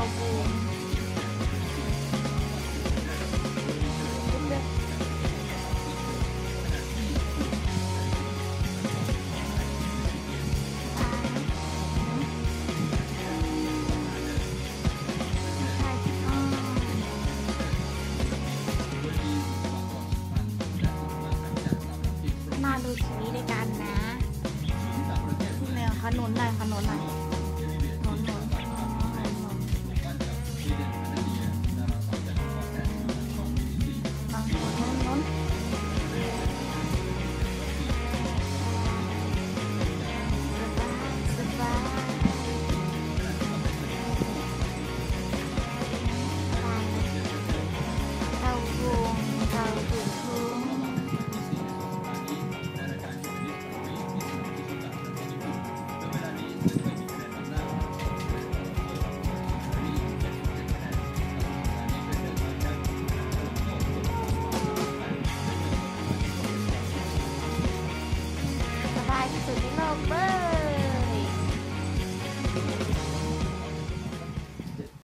าบูมาดูทีวีด้วยกันนะแมวขนุนหน่อยขนุนหน่อย 手机那么笨